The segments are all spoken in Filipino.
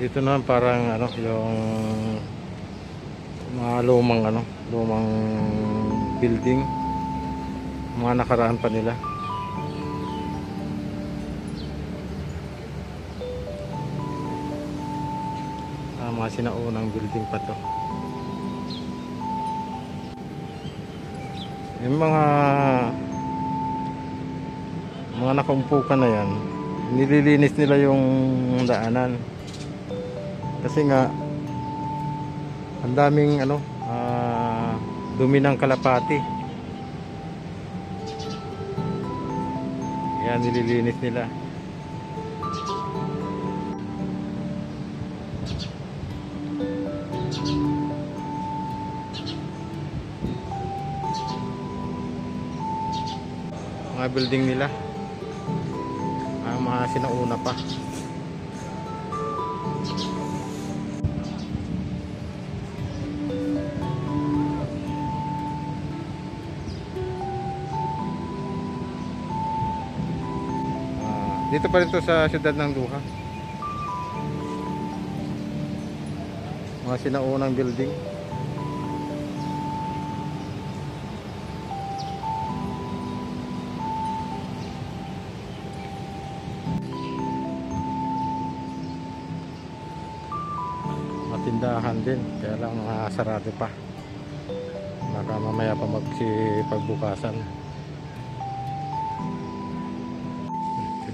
Dito naman parang ano yung mga lumang ano, lumang building. Mga nakaraan pa nila. Ah, mga sinaunang building pa to. Yung mga mga nakumpukan na yan, nililinis nila yung daanan. Kasi nga ang daming ano, ah, dumi ng kalapati. Yan nililinis nila. Mga building nila. Ah, mga sinauna pa. Dito pa rin to sa siyudad ng Duha. Mga sinaunang building. matindahan din kaya lang uh, sarado pa baka mamaya pa magsipagbukasan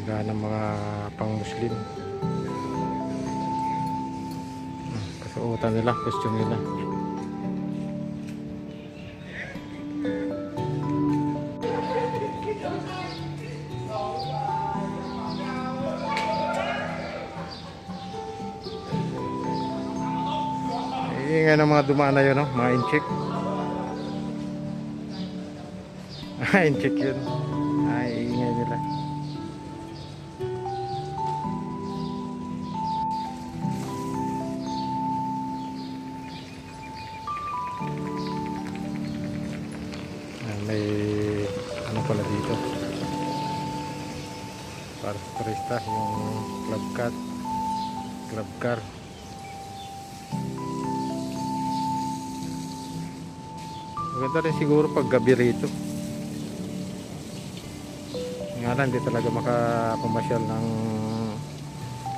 tindahan ng mga pang muslim kasuotan nila costume nila Iingay ng mga dumaan na yun, no? mga inchik. Ah, inchik yun. Turista, yung club car. Club car. Maganda rin siguro pag gabi rito. Nga lang, hindi talaga makapamasyal ng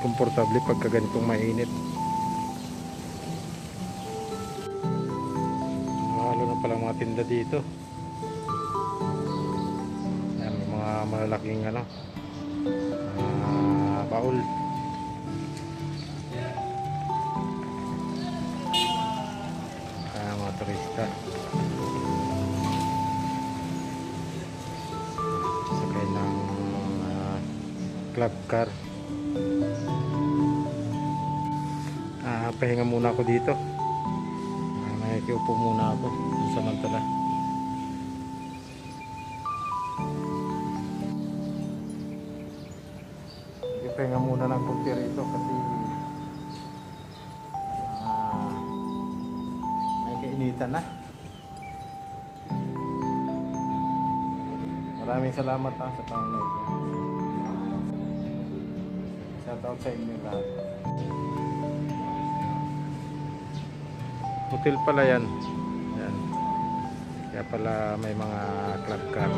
komportable pagka ganitong mainit. Mahalo na pala mga tinda dito. Yan, may mga malalaking ano, ah, baul. Ah, mga turista. sakay ng ah, club car ah, pahinga muna ako dito ah, nakikiupo muna ako samantala pahinga muna ng kunti rito kasi ah, may kainitan na Maraming salamat ha, sa panonood. Shout out sa inyo lahat. Hotel pala yan. yan. Kaya pala may mga club car.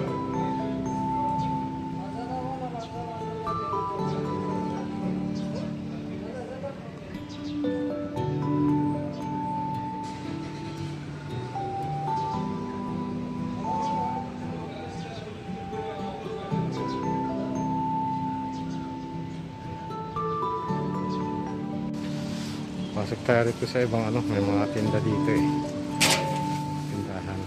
Pasok tayo rito sa ibang ano, may mga tinda dito eh. Tindahan.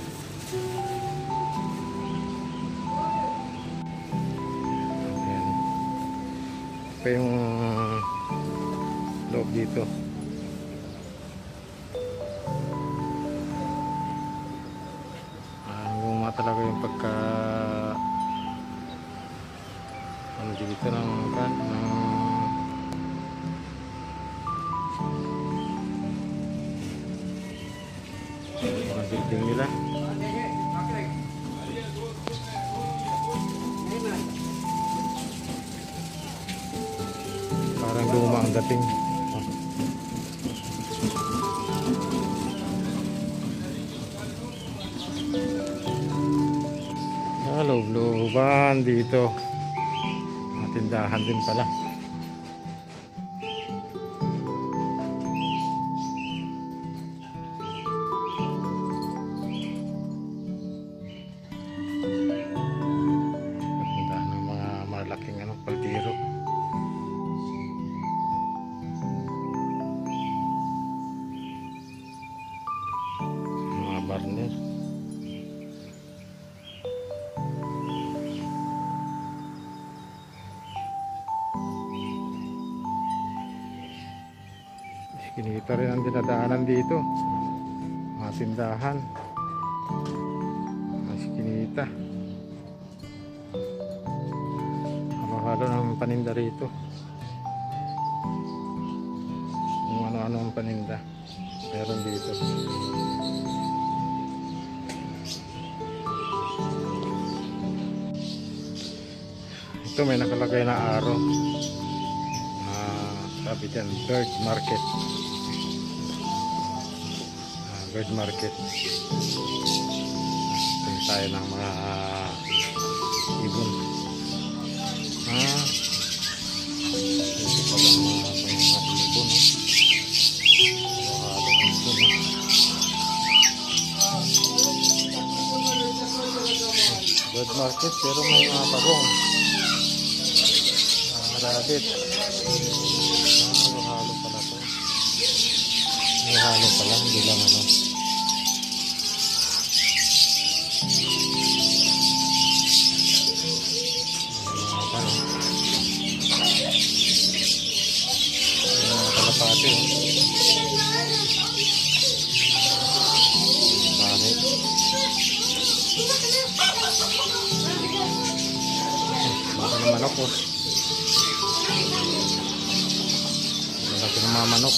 Ayan. Ito yung loob dito. Ah, guma talaga yung pagka ano dito ng ng building nila Parang luma ang dating. Ah, loob-looban dito. Tindahan din pala. Mga barner. Kinita rin ang dinadaanan dito. Mga tindahan. Mas kinita. Halo-halo ng paninda rito. Kung ano-ano ang paninda. Meron dito. Ito may nakalagay na araw. Ah, sabi dyan, bird market. Ah, bird market. Ito tayo ng mga ibon. Ah, ito pala ang mga, mga ibon. Oh. Bird market pero may mga bagong. Ah, rabbit. Ah, halo-halo pala to. May halo pala, hindi lang ano. Kalapati. oh. Oh. Malaki ng mga manok.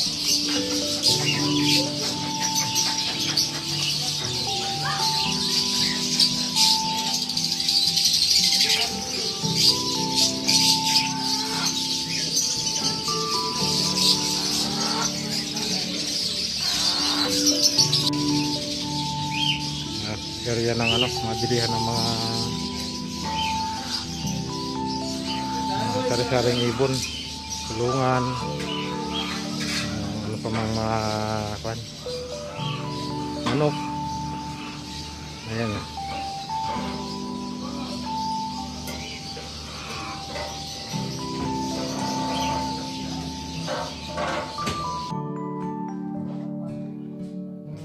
Area ng ano, mga bilihan ng mga sari-saring ibon, tulungan, ano pa mga mga kwan, manok. Ayan.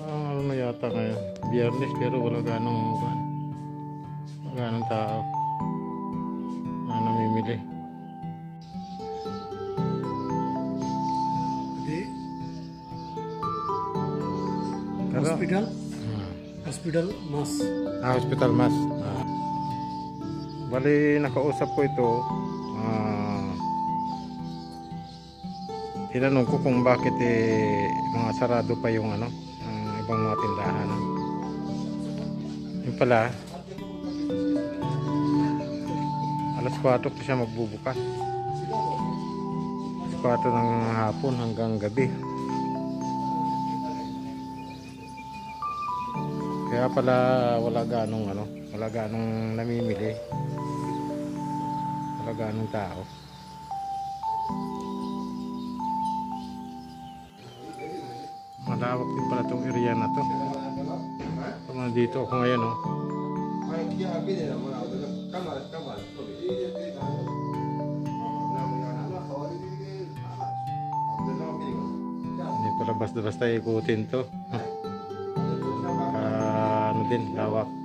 Ah, ano na yata ngayon? Biyernes pero wala ganong kwan. Ganong tao. Ano namimili. Hospital, ah, hospital mas ah, hospital mas. Ah. Bali, nakausap ko ito. Ah, tinanong ko kung bakit eh, mga sarado pa yung ano, ang ibang mga tindahan. Yung pala, alas 4 pa siya magbubukas. Alas 4 ng hapon hanggang gabi. Kaya pala wala ganong ano, wala ganong namimili. Wala ganong tao. Malawak din pala itong area na to. So, nandito ako ngayon oh. Hindi pala basta-basta ikutin to. Ah, ano din, lawak.